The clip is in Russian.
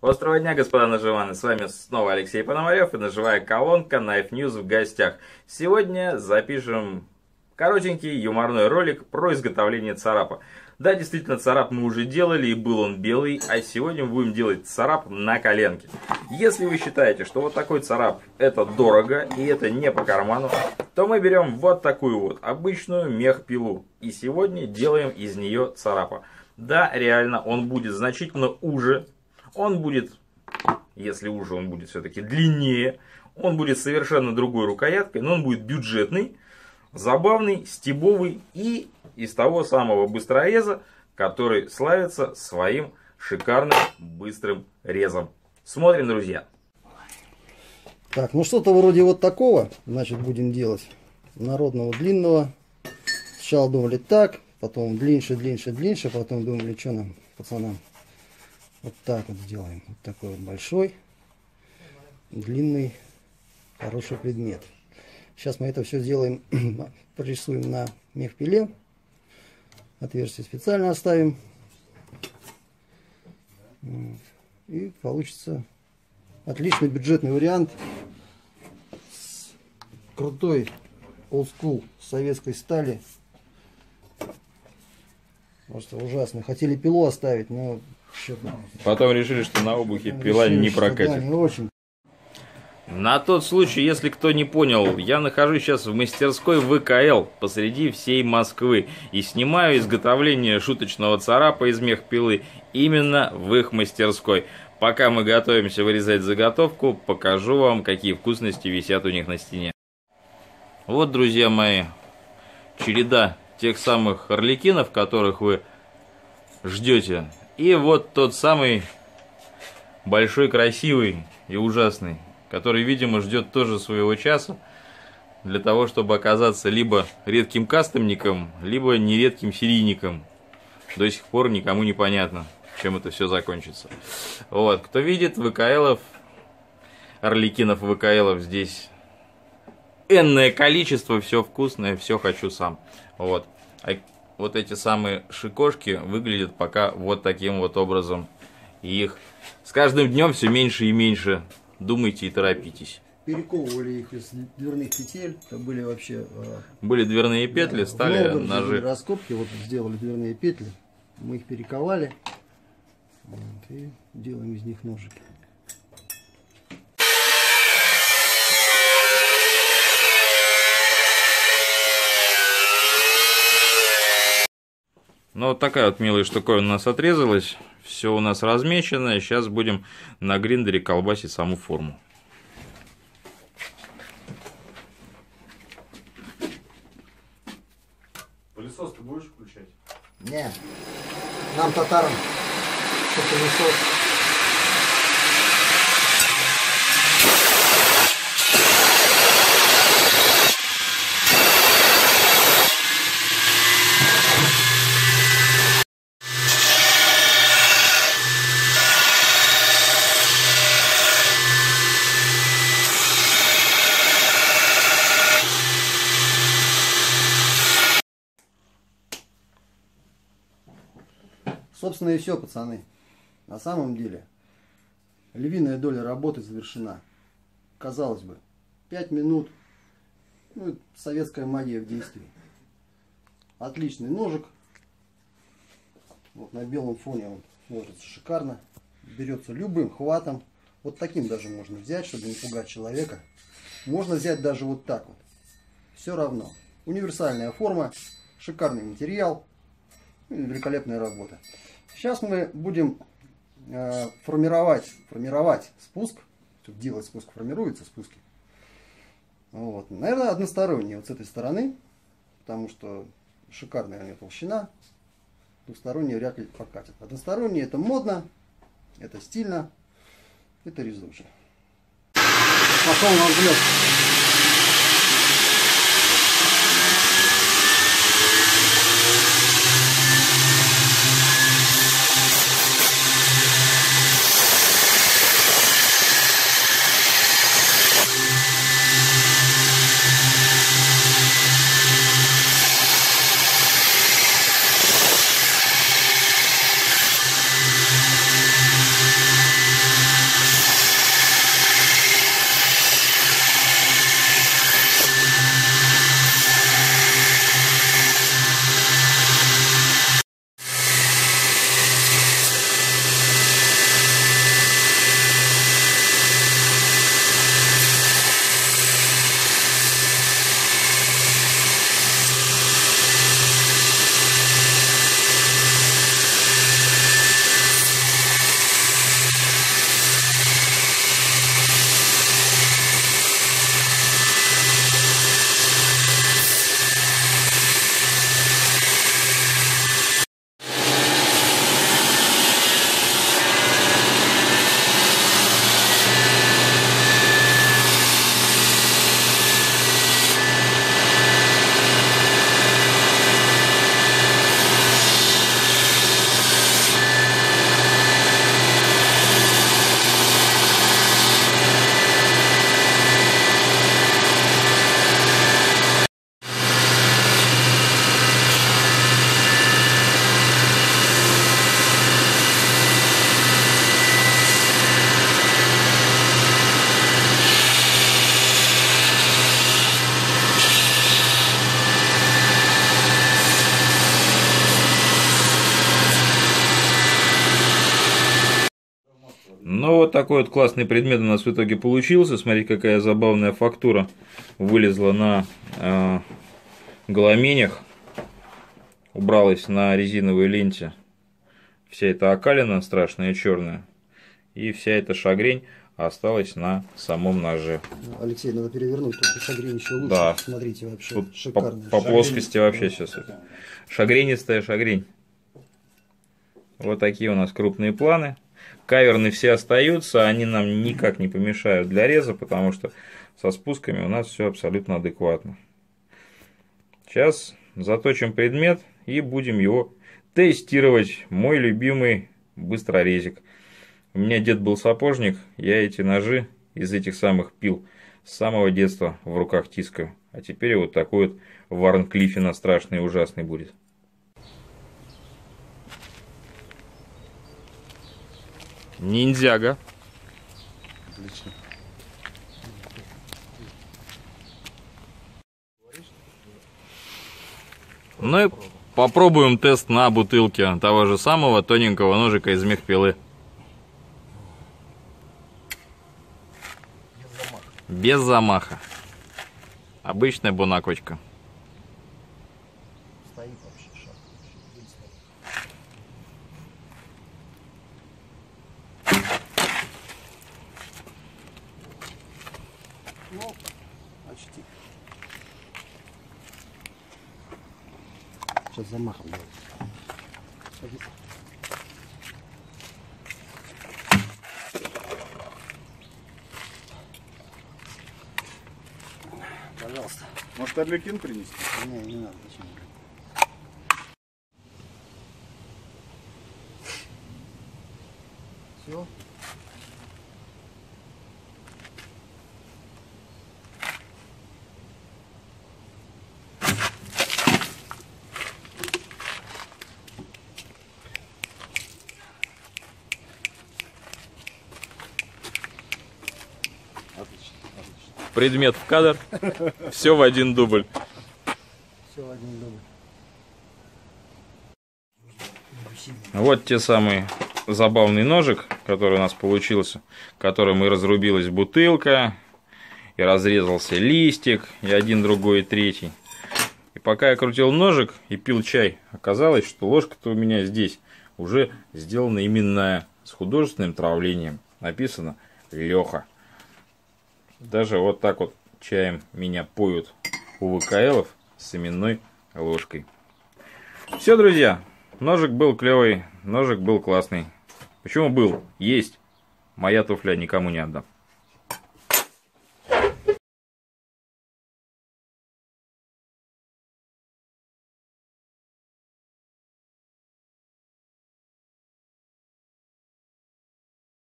Острого дня, господа наживаны. С вами снова Алексей Пономарев и наживая колонка Knife News в гостях. Сегодня запишем коротенький юморной ролик про изготовление царапа. Да, действительно, царап мы уже делали, и был он белый, а сегодня мы будем делать царап на коленке. Если вы считаете, что вот такой царап это дорого, и это не по карману, то мы берем вот такую вот обычную мех-пилу, и сегодня делаем из нее царапа. Да, реально, он будет значительно уже, он будет, если уже он будет все-таки длиннее, он будет совершенно другой рукояткой, но он будет бюджетный, забавный, стебовый и из того самого быстрореза, который славится своим шикарным быстрым резом. Смотрим, друзья. Так, ну что-то вроде вот такого, значит, будем делать. Народного длинного. Сначала думали так, потом длиннее, длиннее, длиннее, потом думали, что нам, пацанам, вот так вот сделаем. Вот такой вот большой, длинный, хороший предмет. Сейчас мы это все сделаем, прорисуем на мехпиле. Отверстие специально оставим. И получится отличный бюджетный вариант с крутой олдскул советской стали. Просто ужасно. Хотели пилу оставить, но. Потом решили, что на обухе пила решили, не прокатит. Да, не очень. На тот случай, если кто не понял, я нахожусь сейчас в мастерской ВКЛ посреди всей Москвы и снимаю изготовление шуточного царапа из мехпилы именно в их мастерской. Пока мы готовимся вырезать заготовку, покажу вам, какие вкусности висят у них на стене. Вот, друзья мои, череда тех самых орликинов, которых вы ждете. И вот тот самый большой, красивый и ужасный который, видимо, ждет тоже своего часа для того, чтобы оказаться либо редким кастомником, либо нередким серийником. До сих пор никому не понятно, чем это все закончится. Вот, кто видит ВКЛов, Орликинов ВКЛов здесь энное количество, все вкусное, все хочу сам. Вот. Вот эти самые шикошки выглядят пока вот таким вот образом. И их с каждым днем все меньше и меньше думайте и торопитесь. Перековывали их из дверных петель, это были вообще... А, были дверные петли, да, стали ножи. раскопки, вот сделали дверные петли, мы их перековали вот, и делаем из них ножики. Ну, вот такая вот милая штуковина у нас отрезалась. Все у нас размечено. Сейчас будем на гриндере колбасить саму форму. Пылесос ты будешь включать? Не. Нам татарам, что пылесос. Собственно и все, пацаны. На самом деле, львиная доля работы завершена. Казалось бы, 5 минут, ну, советская магия в действии. Отличный ножик. Вот на белом фоне он смотрится шикарно. Берется любым хватом. Вот таким даже можно взять, чтобы не пугать человека. Можно взять даже вот так вот. Все равно. Универсальная форма, шикарный материал, великолепная работа. Сейчас мы будем э, формировать, формировать спуск. Тут делать спуск, формируется спуски. Вот. Наверное, односторонний вот с этой стороны, потому что шикарная у нее толщина. Двусторонний вряд ли покатит. Односторонний это модно, это стильно, это резуче. Пошел на взлет. Ну, вот такой вот классный предмет у нас в итоге получился. Смотрите, какая забавная фактура вылезла на э, голоменях. Убралась на резиновой ленте вся эта окалина страшная черная. И вся эта шагрень осталась на самом ноже. Алексей, надо перевернуть, тут шагрень еще лучше. Да. Смотрите, вообще Тут шикарно. по, по плоскости вообще сейчас. Шагренистая шагрень. Вот такие у нас крупные планы. Каверны все остаются, они нам никак не помешают для реза, потому что со спусками у нас все абсолютно адекватно. Сейчас заточим предмет и будем его тестировать. Мой любимый быстрорезик. У меня дед был сапожник, я эти ножи из этих самых пил с самого детства в руках тискаю. А теперь вот такой вот Варнклиффина страшный и ужасный будет. Ниндзяга. Отлично. Ну и попробуем тест на бутылке того же самого тоненького ножика из мехпилы. Без замаха. Обычная бунакочка. Стоит вообще шаг. Ну, почти. Сейчас замахом. Садись. Пожалуйста. Может, арлекин принести? Не, не надо, зачем? Все. Отлично, отлично. Предмет в кадр. Все в один дубль. Все один дубль. Вот те самые забавный ножик, который у нас получился, которым и разрубилась бутылка, и разрезался листик, и один, другой, и третий. И пока я крутил ножик и пил чай, оказалось, что ложка-то у меня здесь уже сделана именная, с художественным травлением. Написано Леха. Даже вот так вот чаем меня поют у ВКЛов с именной ложкой. Все, друзья, ножик был клевый, ножик был классный. Почему был? Есть. Моя туфля никому не отдам.